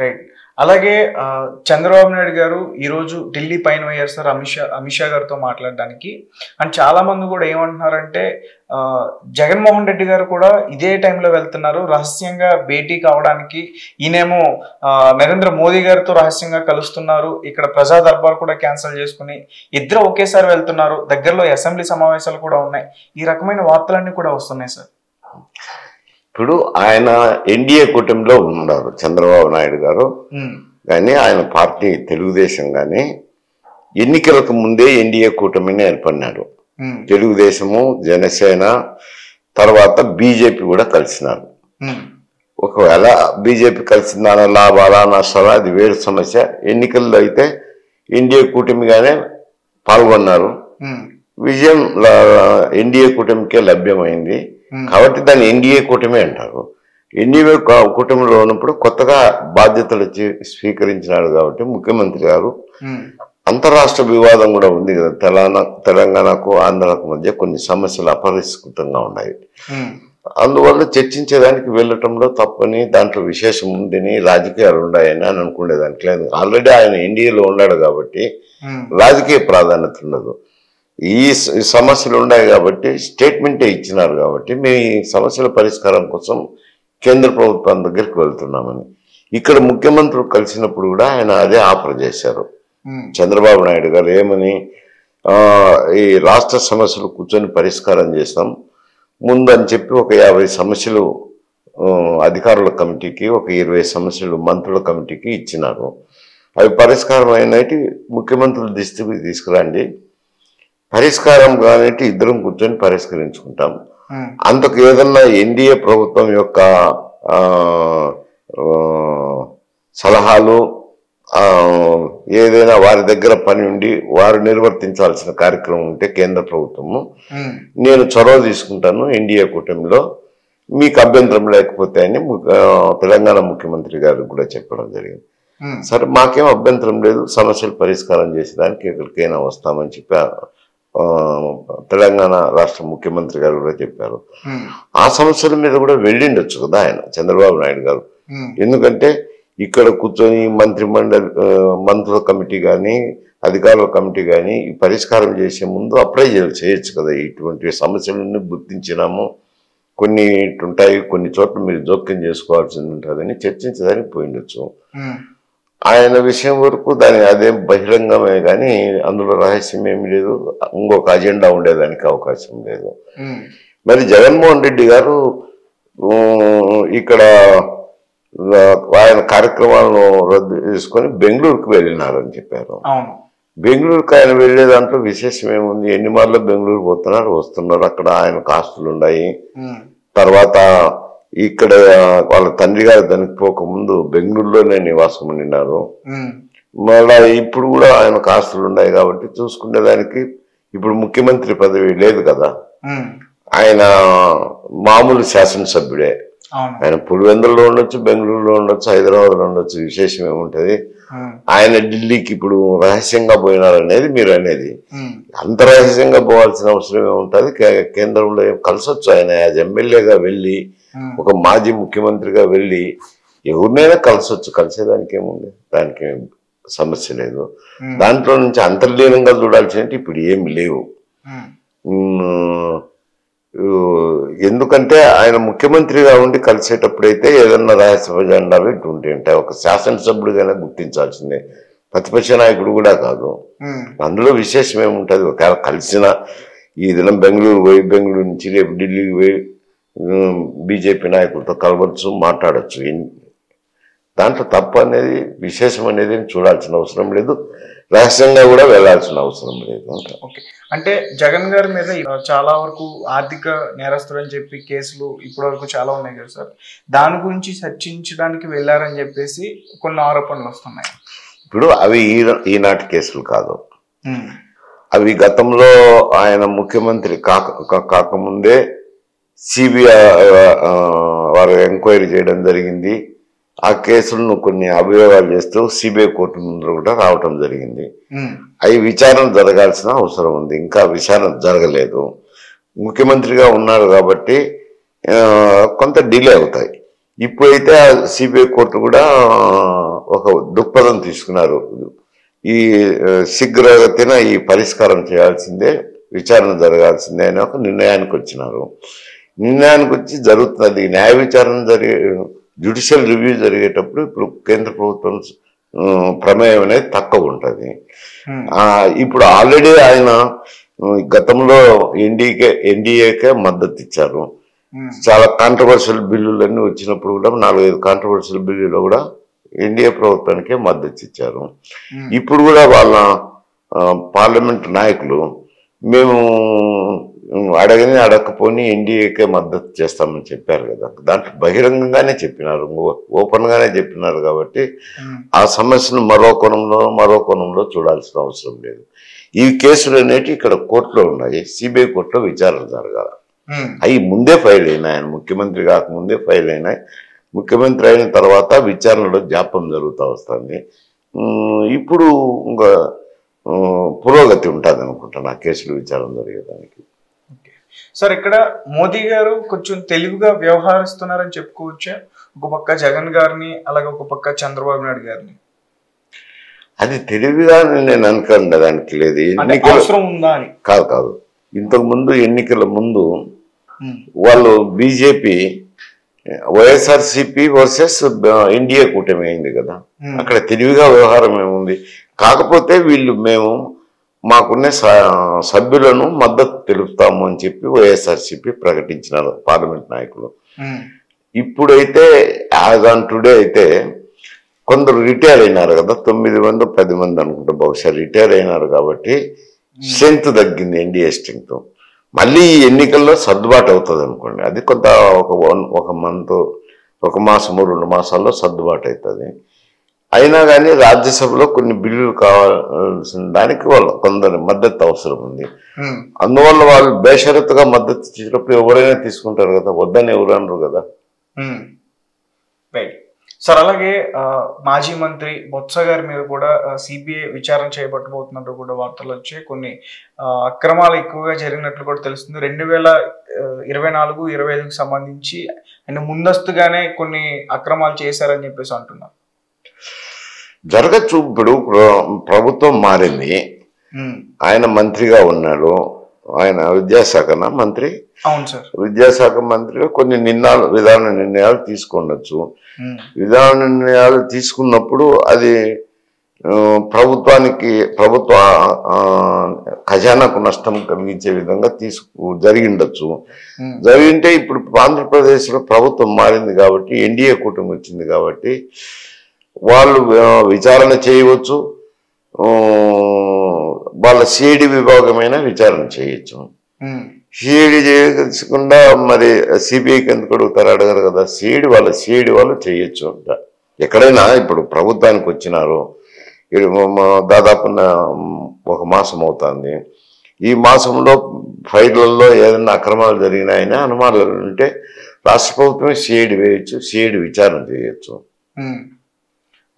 Right. అలాగే చంద్రబాబు నాయుడు గారు ఈరోజు ఢిల్లీ పైన అయ్యారు సార్ అమిత్ షా అమిత్ షా గారితో మాట్లాడడానికి. అండ్ చాలా మంది కూడా ఏమంటున్నారంటే జగన్మోహన్ రెడ్డి గారు కూడా ఇదే టైంలో వెళ్తున్నారు. రహస్యంగా భేటీ కావడానికి ఈయనేమో నరేంద్ర మోదీ గారితో రహస్యంగా కలుస్తున్నారు. ఇక్కడ ప్రజా దర్బార్ కూడా క్యాన్సిల్ చేసుకుని ఇద్దరు ఒకేసారి వెళ్తున్నారు. దగ్గరలో అసెంబ్లీ సమావేశాలు కూడా ఉన్నాయి. ఈ రకమైన వార్తలన్నీ కూడా వస్తున్నాయి సార్. ఇప్పుడు ఆయన ఎన్డీఏ కూటమిలో ఉన్నారు చంద్రబాబు నాయుడు గారు. కానీ ఆయన పార్టీ తెలుగుదేశం కానీ ఎన్నికలకు ముందే ఎన్డీఏ కూటమిని ఏర్పడినారు. తెలుగుదేశము జనసేన తర్వాత బీజేపీ కూడా కలిసినారు. ఒకవేళ బీజేపీ కలిసిందాన లాభాలా నష్టాలా అది వేరు సమస్య. ఎన్నికల్లో అయితే ఎన్డీఏ కూటమిగానే పాల్గొన్నారు. విజయం ఎన్డీఏ కూటమికే లభ్యమైంది. కాబట్టి దాన్ని ఎన్డీఏ కూటమి అంటారు. ఎన్డీఏ కూటమిలో ఉన్నప్పుడు కొత్తగా బాధ్యతలు ఇచ్చి స్వీకరించినాడు కాబట్టి ముఖ్యమంత్రి గారు. అంతరాష్ట్ర వివాదం కూడా ఉంది కదా. తెలంగాణ తెలంగాణకు ఆంధ్రాకు మధ్య కొన్ని సమస్యలు అపరిష్కృతంగా ఉన్నాయి. అందువల్ల చర్చించేదానికి వెళ్ళటంలో తప్పని దాంట్లో విశేషం ఉందని రాజకీయాలు ఉన్నాయని అని అనుకునేదానికి లేదు. ఆల్రెడీ ఆయన ఎన్డీఏలో ఉన్నాడు కాబట్టి రాజకీయ ప్రాధాన్యత ఉండదు. ఈ సమస్యలు ఉన్నాయి కాబట్టి స్టేట్మెంటే ఇచ్చినారు కాబట్టి మేము ఈ సమస్యల పరిష్కారం కోసం కేంద్ర ప్రభుత్వం దగ్గరికి వెళ్తున్నామని. ఇక్కడ ముఖ్యమంత్రులు కలిసినప్పుడు కూడా ఆయన అదే ఆఫర్ చేశారు. చంద్రబాబు నాయుడు గారు ఏమని ఈ రాష్ట్ర సమస్యలు కూర్చొని పరిష్కారం చేస్తాం. ముందు అని చెప్పి ఒక యాభై సమస్యలు అధికారుల కమిటీకి ఒక ఇరవై సమస్యలు మంత్రుల కమిటీకి ఇచ్చినారు. అవి పరిష్కారం అయినట్టు ముఖ్యమంత్రుల దృష్టికి తీసుకురండి. పరిష్కారం కానట్టు ఇద్దరం కూర్చొని పరిష్కరించుకుంటాం. అంతకు ఏదన్నా ఎన్డీఏ ప్రభుత్వం యొక్క సలహాలు ఏదైనా వారి దగ్గర పని ఉండి వారు నిర్వర్తించాల్సిన కార్యక్రమం ఉంటే కేంద్ర ప్రభుత్వము. నేను చొరవ తీసుకుంటాను ఎన్డీఏ కూటమిలో. మీకు అభ్యంతరం లేకపోతే అని తెలంగాణ ముఖ్యమంత్రి గారు కూడా చెప్పడం జరిగింది. సరే మాకేం అభ్యంతరం లేదు. సమస్యలు పరిష్కారం చేసేదానికి ఎక్కడికైనా వస్తామని చెప్పి తెలంగాణ రాష్ట్ర ముఖ్యమంత్రి గారు కూడా చెప్పారు. ఆ సమస్యల మీద కూడా వెళ్ళిండొచ్చు కదా ఆయన చంద్రబాబు నాయుడు గారు. ఎందుకంటే ఇక్కడ కూర్చొని మంత్రి మండలి మంత్రుల కమిటీ కానీ అధికారుల కమిటీ కానీ పరిష్కారం చేసే ముందు అప్లై చేయ- చేయొచ్చు కదా. ఇటువంటి సమస్యలను గుర్తించినాము. కొన్ని ఉంటాయి కొన్ని చోట్ల మీరు జోక్యం చేసుకోవాల్సింది ఉంటుందని చర్చించడానికి పోయిండొచ్చు. ఆయన విషయం వరకు దాని అదేం బహిరంగమే కానీ అందులో రహస్యం ఏమి లేదు. ఇంకొక అజెండా ఉండేదానికి అవకాశం లేదు. మరి జగన్మోహన్ రెడ్డి గారు ఇక్కడ ఆయన కార్యక్రమాలను రద్దు చేసుకొని బెంగళూరుకు వెళ్ళినారని చెప్పారు. బెంగళూరుకు ఆయన వెళ్ళే దాంట్లో విశేషం ఏముంది? ఎన్ని మార్లు బెంగళూరు పోతున్నారు వస్తున్నారు అక్కడ ఆయన ఆస్తులు ఉన్నాయి తర్వాత ఇక్కడ వాళ్ళ తండ్రి గారు చనిపోక ముందు బెంగళూరులోనే నివాసం ఉండినారు. మళ్ళా ఇప్పుడు కూడా ఆయన ఆస్తులు ఉన్నాయి కాబట్టి చూసుకునే దానికి ఇప్పుడు ముఖ్యమంత్రి పదవి లేదు కదా. ఆయన మామూలు శాసనసభ్యుడే. ఆయన పులివెందుల్లో ఉండొచ్చు బెంగళూరులో ఉండొచ్చు హైదరాబాద్లో ఉండొచ్చు విశేషం ఏముంటది? ఆయన ఢిల్లీకి ఇప్పుడు రహస్యంగా పోయినారనేది మీరు అనేది అంత రహస్యంగా పోవాల్సిన అవసరం ఏముంటుంది? కేంద్రంలో కలిసొచ్చు ఆయన? యాజ్ ఎమ్మెల్యేగా వెళ్ళి ఒక మాజీ ముఖ్యమంత్రిగా వెళ్ళి ఎవరినైనా కలిసొచ్చు కలిసేదానికి ఏముంది దానికి సమస్య లేదు. ఉమ్, దాంట్లో నుంచి అంతర్లీనంగా చూడాల్సినవి ఇప్పుడు ఏమి లేవు. ఊ, ఎందుకంటే ఆయన ముఖ్యమంత్రిగా ఉండి కలిసేటప్పుడైతే ఏదన్నా రహస్య జెండాలు ఇటు ఉంటే ఉంటాయి ఒక శాసనసభ్యుడిగానే గుర్తించాల్సిందే. ప్రతిపక్ష నాయకుడు కూడా కాదు. అందులో విశేషం ఏముంటుంది? ఒకవేళ కలిసిన ఈ దినం బెంగళూరు పోయి బెంగళూరు నుంచి రేపు ఢిల్లీకి పోయి బీజేపీ నాయకులతో కలవచ్చు మాట్లాడచ్చు. దాంట్లో తప్పు అనేది విశేషం అనేది చూడాల్సిన అవసరం లేదు. రహస్యంగా కూడా వెళ్ళాల్సిన అవసరం లేదు అంట. ఓకే. అంటే జగన్ గారి మీద చాలా వరకు ఆర్థిక నేరస్తులు అని చెప్పి కేసులు ఇప్పటి వరకు చాలా ఉన్నాయి కదా సార్. దాని గురించి చర్చించడానికి వెళ్ళారని చెప్పేసి కొన్ని ఆరోపణలు వస్తున్నాయి. ఇప్పుడు అవి ఈ ఈనాటి కేసులు కాదు. అవి గతంలో ఆయన ముఖ్యమంత్రి కాక కాకముందే సిబిఐ వారు ఎంక్వైరీ చేయడం జరిగింది. ఆ కేసులను కొన్ని అభియోగాలు చేస్తూ సిబిఐ కోర్టు ముందు కూడా రావటం జరిగింది. అవి విచారణ జరగాల్సిన అవసరం ఉంది. ఇంకా విచారణ జరగలేదు. ముఖ్యమంత్రిగా ఉన్నారు కాబట్టి కొంత డిలే అవుతాయి. ఇప్పుడైతే సిబిఐ కోర్టు కూడా ఒక దృక్పథం తీసుకున్నారు. ఈ శీఘ్రగతిన ఈ పరిష్కారం చేయాల్సిందే విచారణ జరగాల్సిందే అని ఒక నిర్ణయానికి వచ్చినారు. నిర్ణయానికి వచ్చి జరుగుతున్నది. న్యాయ విచారణ జరిగే జ్యుడిషియల్ రివ్యూ జరిగేటప్పుడు ఇప్పుడు కేంద్ర ప్రభుత్వం ప్రమేయం అనేది తక్కువ ఉంటుంది. ఇప్పుడు ఆల్రెడీ ఆయన గతంలో ఎన్డీకే ఎన్డీఏకే మద్దతు ఇచ్చారు చాలా కాంట్రవర్షియల్ బిల్లులన్నీ వచ్చినప్పుడు కూడా నాలుగైదు కాంట్రవర్షియల్ బిల్లులో కూడా ఎన్డీఏ ప్రభుత్వానికే మద్దతు ఇచ్చారు ఇప్పుడు కూడా వాళ్ళ పార్లమెంట్ నాయకులు మేము అడగని అడగకపోని ఎన్డీఏకే మద్దతు చేస్తామని చెప్పారు కదా. దాంట్లో బహిరంగంగానే చెప్పినారు ఓపెన్ గానే చెప్పినారు కాబట్టి ఆ సమస్యను మరో కోణంలో మరో కోణంలో చూడాల్సిన అవసరం లేదు. ఈ కేసులు అనేవి ఇక్కడ కోర్టులో ఉన్నాయి సిబిఐ కోర్టులో విచారణ జరగాలి. అవి ముందే ఫైల్ అయినాయి ఆయన ముఖ్యమంత్రి కాకముందే ఫైల్ అయినాయి. ముఖ్యమంత్రి అయిన తర్వాత విచారణలో జాప్యం జరుగుతూ వస్తుంది. ఇప్పుడు ఇంకా పురోగతి ఉంటుంది అనుకుంటాను ఆ కేసులు విచారణ జరిగేదానికి. సార్ ఇక్కడ మోదీ గారు కొంచెం తెలివిగా వ్యవహరిస్తున్నారని చెప్పుకోవచ్చా? ఒక పక్క జగన్ గారిని అలాగే ఒక పక్క చంద్రబాబు నాయుడు గారిని. అది తెలివిగా నేను అనుకోండి దానికి లేదు. అవసరం ఉందా అని? కాదు కాదు. ఇంతకు ముందు ఎన్నికల ముందు వాళ్ళు బీజేపీ వైఎస్ఆర్సిపి వర్సెస్ ఎన్డీఏ కూటమి అయింది కదా. అక్కడ తెలివిగా వ్యవహారం ఏముంది? కాకపోతే వీళ్ళు మేము మాకున్న సభ్యులను మద్దతు తెలుపుతాము అని చెప్పి వైఎస్ఆర్సిపి ప్రకటించినారు పార్లమెంట్ నాయకులు. ఇప్పుడైతే యాజ్ ఆన్ టుడే అయితే కొందరు రిటైర్ అయినారు కదా తొమ్మిది మంది పది మంది అనుకుంటా బహుశా రిటైర్ అయినారు కాబట్టి స్ట్రెంగ్త్ తగ్గింది ఎన్డీఏ స్ట్రెంగ్త్. మళ్ళీ ఈ ఎన్నికల్లో సర్దుబాటు అవుతుంది అనుకోండి. అది కొంత ఒక వన్ ఒక మంత్ ఒక మాసము రెండు మాసాల్లో సర్దుబాటు అవుతుంది. అయినా కానీ రాజ్యసభలో కొన్ని బిల్లులు కావాల్సిన దానికి వాళ్ళు కొందరి మద్దతు అవసరం ఉంది. అందువల్ల వాళ్ళు బేషరతుగా మద్దతు ఇచ్చేటప్పుడు ఎవరైనా తీసుకుంటారు కదా వద్దని ఎవరు అనరు కదా. సార్ అలాగే మాజీ మంత్రి బొత్స గారి మీద కూడా సిబిఐ విచారణ చేయబట్టబోతున్నట్టు కూడా వార్తలు వచ్చాయి. కొన్ని అక్రమాలు ఎక్కువగా జరిగినట్లు కూడా తెలుస్తుంది. రెండు వేల ఇరవై నాలుగు ఇరవై ఐదుకు సంబంధించి ఆయన ముందస్తుగానే కొన్ని అక్రమాలు చేశారని చెప్పేసి అంటున్నారు. జరగచ్చు. ఇప్పుడు ప్ర- ప్రభుత్వం మారింది. ఆయన మంత్రిగా ఉన్నాడు. ఆయన విద్యాశాఖన మంత్రి. విద్యాశాఖ మంత్రిగా కొన్ని నిర్ణయాలు విధాన నిర్ణయాలు తీసుకుండొచ్చు విధాన నిర్ణయాలు తీసుకున్నప్పుడు అది ప్రభుత్వానికి ప్రభుత్వ ఖజానాకు నష్టం కలిగించే విధంగా తీసుకు జరిగిండొచ్చు. జరిగింటే ఇప్పుడు ఆంధ్రప్రదేశ్లో ప్రభుత్వం మారింది కాబట్టి ఎన్డీఏ కూటమి వచ్చింది కాబట్టి వాళ్ళు విచారణ చేయవచ్చు. వాళ్ళ సిఐడి విభాగమైన విచారణ చేయొచ్చు. సిఐడి చేయకుండా మరి సిబిఐకి ఎందుకు అడుగుతారు? అడగరు కదా. సిఐడి వాళ్ళ సిఐడి వాళ్ళు చేయొచ్చు ఎక్కడైనా ఇప్పుడు ప్రభుత్వానికి వచ్చినారు. దాదాపు ఒక మాసం అవుతుంది. ఈ మాసంలో ఫైళ్ళలో ఏదైనా అక్రమాలు జరిగినాయని అనుమానాలు ఉంటే రాష్ట్ర ప్రభుత్వమే సిఐడి వేయచ్చు. సిఐడి విచారణ చేయొచ్చు.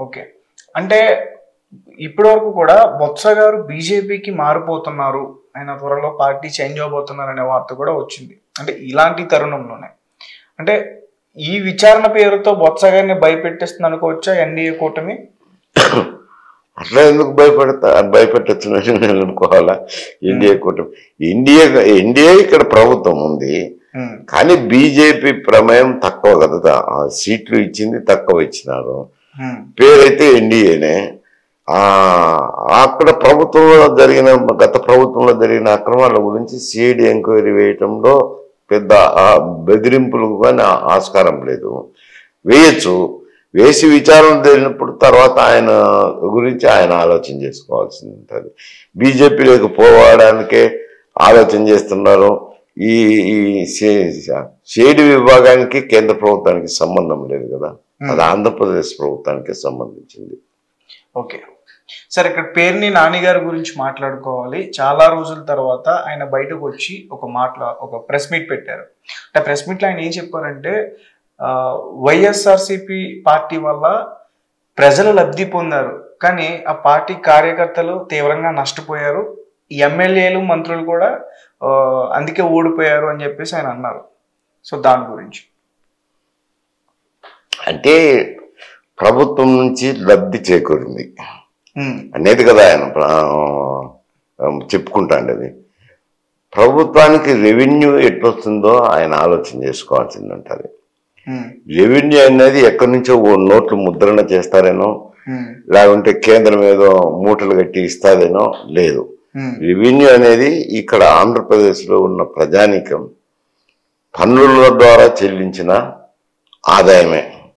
ఓకే. అంటే ఇప్పటి వరకు కూడా బొత్స గారు బీజేపీకి మారిపోతున్నారు ఆయన త్వరలో పార్టీ చేంజ్ అవబోతున్నారు అనే వార్త కూడా వచ్చింది. అంటే ఇలాంటి తరుణంలోనే. అంటే ఈ విచారణ పేరుతో బొత్స గారిని భయపెట్టేస్తుంది అనుకోవచ్చా ఎన్డీఏ కూటమి? అట్లా ఎందుకు భయపడతా భయపెట్టచ్చు నేను అనుకోవాలా? ఎన్డీఏ కూటమి. ఎన్డీఏ ఎన్డీఏ ఇక్కడ ప్రభుత్వం ఉంది. కానీ బీజేపీ ప్రమేయం తక్కువ కదా. ఆ సీట్లు ఇచ్చింది తక్కువ ఇచ్చినారు. పేరైతే ఎన్డీఏనే అక్కడ ప్రభుత్వంలో జరిగిన గత ప్రభుత్వంలో జరిగిన అక్రమాల గురించి సిఐడి ఎంక్వైరీ వేయటంలో పెద్ద బెదిరింపులు బెదిరింపులకు కానీ ఆస్కారం లేదు వేయచ్చు వేసి విచారణ జరిగినప్పుడు తర్వాత ఆయన గురించి ఆయన ఆలోచన చేసుకోవాల్సింది ఉంటుంది బీజేపీలోకి పోవడానికే ఆలోచన చేస్తున్నారు ఈ ఈ షేడి విభాగానికి కేంద్ర ప్రభుత్వానికి సంబంధం లేదు కదా అది ఆంధ్రప్రదేశ్ ప్రభుత్వానికి సంబంధించింది. ఓకే. సరే ఇక్కడ పేరుని నాని గారి గురించి మాట్లాడుకోవాలి. చాలా రోజుల తర్వాత ఆయన బయటకు వచ్చి ఒక మాట్లా ఒక ప్రెస్ మీట్ పెట్టారు. అంటే ప్రెస్ మీట్లో ఆయన ఏం చెప్పారంటే వైఎస్ఆర్సీపీ పార్టీ వల్ల ప్రజలు లబ్ధి పొందారు. కానీ ఆ పార్టీ కార్యకర్తలు తీవ్రంగా నష్టపోయారు. ఎమ్మెల్యేలు మంత్రులు కూడా అందుకే ఓడిపోయారు అని చెప్పేసి ఆయన అన్నారు. సో దాని గురించి. అంటే ప్రభుత్వం నుంచి లబ్ధి చేకూరింది. అనేది కదా ఆయన ప్ర- ఆ, చెప్పుకుంటాండి అది. ప్రభుత్వానికి రెవెన్యూ ఎట్లొస్తుందో ఆయన ఆలోచన చేసుకోవాల్సింది ఉంటుంది రెవెన్యూ అనేది ఎక్కడి నుంచో ఓ నోట్లు ముద్రణ చేస్తారేనో లేకుంటే కేంద్రం ఏదో మూటలు కట్టి ఇస్తాదేనో లేదు. రెవెన్యూ అనేది ఇక్కడ ఆంధ్రప్రదేశ్లో ఉన్న ప్రజానీకం పన్నుల ద్వారా చెల్లించిన ఆదాయమే.